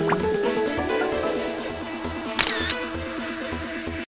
Thank you.